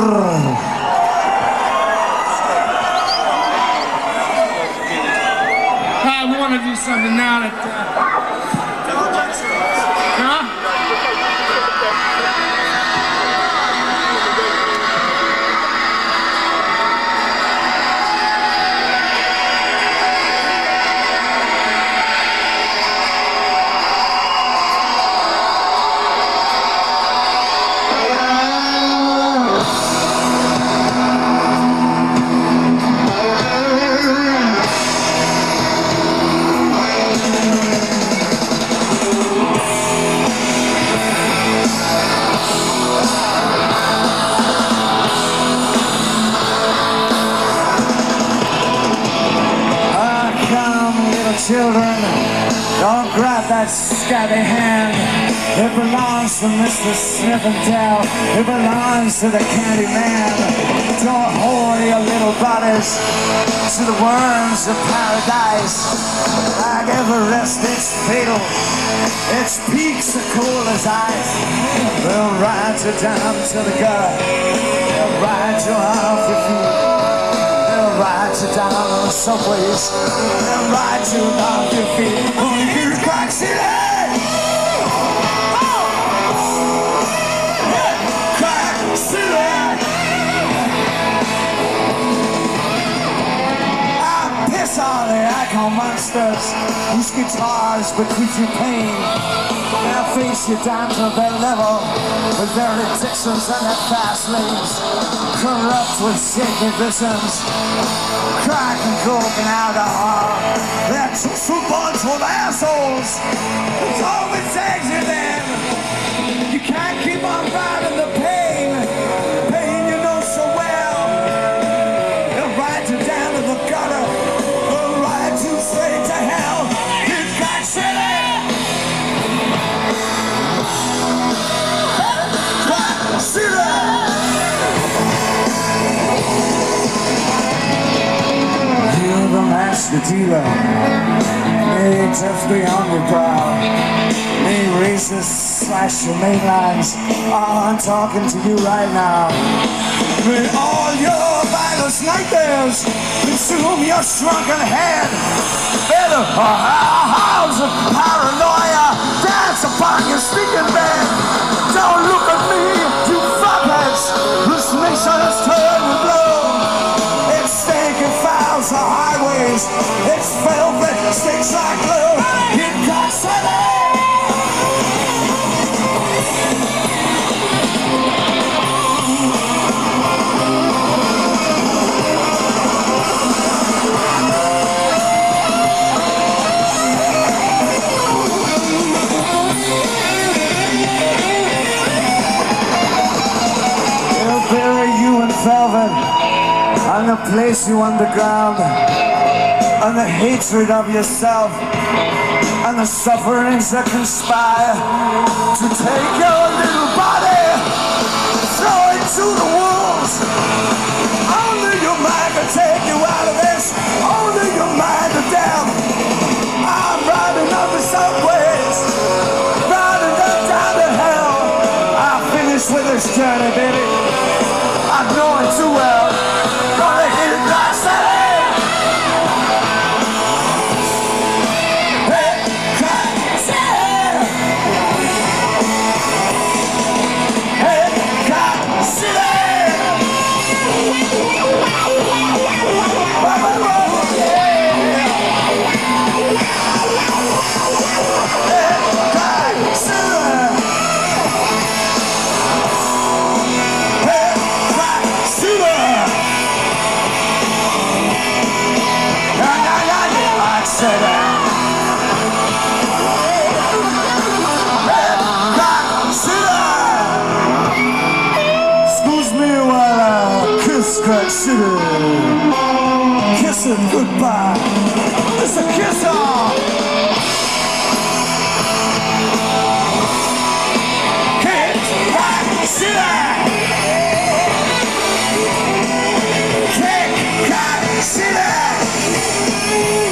I want to do something now that. Uh, children, don't grab that scabby hand. It belongs to Mr. Sniffendale. It belongs to the candy man. Don't hold your little bodies to the worms of paradise. Like Everest, it's fatal. Its peaks are cool as ice. They'll ride you down to the gut. They'll ride you off your feet. Ride you down subways. They'll ride you off your feet. On the icon monsters whose guitars bequeath you pain. They'll face you down to their level with their addictions and their fast lanes. Corrupt with shaky visions, crack and coke and alcohol. They're a bunch of assholes. It's all the dealer. May just be on your brow. May racist slash your main lines. Oh, I'm talking to you right now. May all your violence nightmares consume your shrunken head. The uh-huh. house It's filthy, stinks like glue. City. They'll bury you velvet place you underground and the hatred of yourself and the sufferings that conspire to take your little body throw it to the wolves. Only your mind can take you out of this. Only your mind to death. I'm riding on the subways riding up down to hell I finished with this journey baby. I know it too well City. Kiss it goodbye. It's a kiss off. Kick City. Kick City.